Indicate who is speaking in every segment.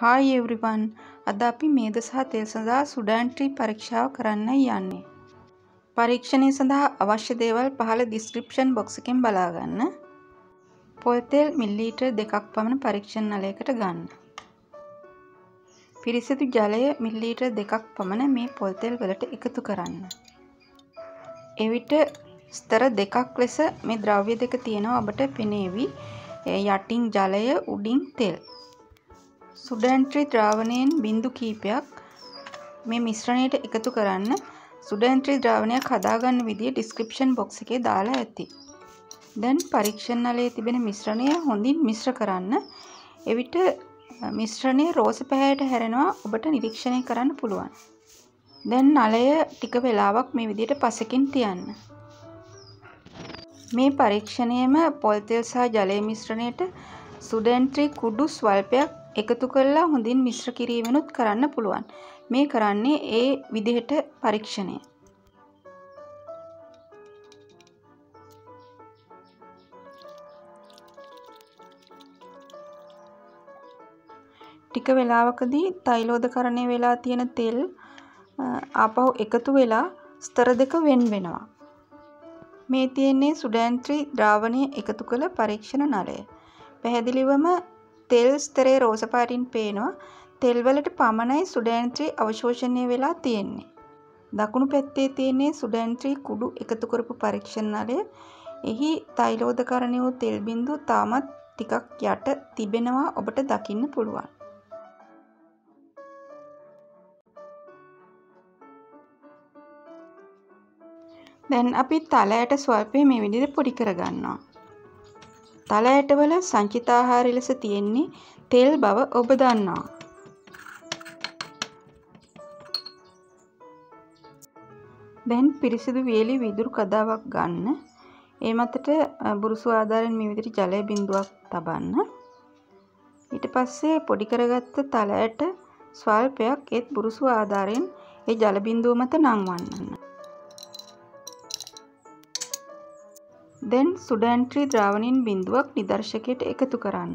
Speaker 1: Hi එව්රිවන් අද අපි මේද සහ තෙල් සඳහා සුඩෑන්ට්‍රී පරීක්ෂාව කරන්නයි යන්නේ. පරීක්ෂණය සඳහා අවශ්‍ය දේවල් පහළ ඩිස්ක්‍රිප්ෂන් බොක්ස් එකෙන් බලාගන්න. පොල් තෙල් මිලිලීටර් දෙකක් පමණ පරීක්ෂණ නලයකට ගන්න. පිරිසිදු ජලය මිලිලීටර් දෙකක් පමණ මේ පොල් තෙල් වලට එකතු කරන්න. එවිට ස්තර දෙකක් ලෙස මේ ද්‍රව්‍ය දෙක තියෙනවා ඔබට පෙනේවි. යටින් ජලය උඩින් තෙල්. සුඩැන්ට්‍රි ද්‍රාවණයෙන් බිංදු කීපයක් මේ මිශ්‍රණයට එකතු කරන්න සුඩැන්ට්‍රි ද්‍රාවණයක් හදාගන්න විදිය ඩිස්ක්‍රිප්ෂන් බොක්ස් එකේ දාලා ඇති. දැන් පරීක්ෂණ නලයේ තිබෙන මිශ්‍රණය හොඳින් මිශ්‍ර කරන්න. එවිට මිශ්‍රණය රෝස පැහැයට හැරෙනවා ඔබට නිරීක්ෂණය කරන්න පුළුවන්. දැන් නලය ටික වෙලාවක් මේ විදිහට පසකින් තියන්න. මේ පරීක්ෂණයම පොල් තෙල් සහ ජලය මිශ්‍රණයට සුඩැන්ට්‍රි කුඩු ස්වල්පයක් එකතු කරලා හොඳින් මිශ්‍ර කිරීමනුත් කරන්න පුළුවන්. මේ කරන්නේ ඒ විදිහට පරීක්ෂණය. ටික වෙලාවකදී තෛලෝදකරණය වෙලා තියෙන තෙල් ආපහු එකතු වෙලා ස්තර දෙක වෙන් වෙනවා. මේ තියෙන්නේ සුඩෑන්ත්‍රි ද්‍රාවණය එකතු කළ පරීක්ෂණ නලය. පැහැදිලිවම තෙල් ස්තරේ රෝස පාටින් පේනවා තෙල් වලට පමණයි සුඩෑන්ත්‍රී අවශෝෂණය වෙලා තියෙන්නේ. දකුණු පැත්තේ තියෙන්නේ සුඩෑන්ත්‍රී කුඩු එකතු කරපු පරීක්ෂණ නලය. එහි තෛලෝදකරණය වූ තෙල් බිඳු තාමත් ටිකක් යට තිබෙනවා ඔබට දකින්න පුළුවන්. දැන් අපි තල ඇට ස්වල්පය මේ විදිහට පොඩි කරගන්නවා. තල ඇටවල සංචිතාහාරය ලෙස තියෙන්නේ තෙල් බව ඔබ දන්නවා. දැන් පිරිසිදු වියලි වීදුරු කදාවක් ගන්න. ඒ මතට බුරුසු ආධාරයෙන් මේ විදිහට ජලය බිඳුවක් තබන්න. ඊට පස්සේ පොඩි කරගත්ත තල ඇට ස්වල්පයක් ඒත් බුරුසු ආධාරයෙන් ඒ ජල බිඳුව මත නංවන්න. දැන් සුඩැන්ට්‍රී ද්‍රාවණයෙන් බිඳුවක් නිදර්ශකයට එකතු කරන්න.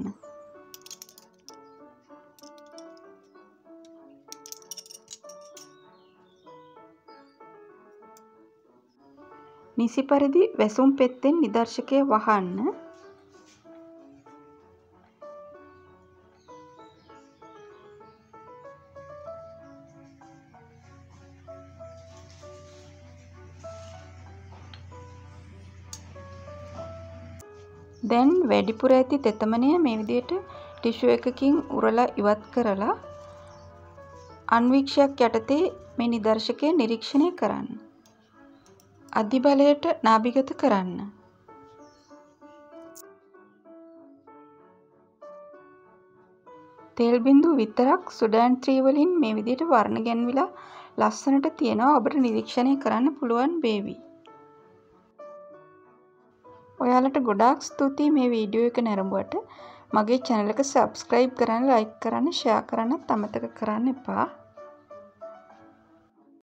Speaker 1: නිසි පරිදි වැසුම් පෙත්තෙන් නිදර්ශකය වහන්න දැන් වැඩිපුර ඇති තෙතමනය මේ විදිහට ටිෂු එකකින් උරලා ඉවත් කරලා අන්වීක්ෂයක් යටතේ මේ නිදර්ශකය නිරීක්ෂණය කරන්න. අධිබලයට නාභිගත කරන්න. තෙල් බිඳු විතරක් සුඩෑන්ත්‍රී වලින් මේ විදිහට වර්ණ ගැන්විලා ලස්සනට තියෙනවා ඔබට නිරීක්ෂණය කරන්න පුළුවන් වේවි. ඔයාලට ගොඩාක් ස්තුතියි මේ වීඩියෝ එක නැරඹුවට. මගේ channel එක subscribe කරන්න like කරන්න share කරන්නත් අමතක කරන්න එපා.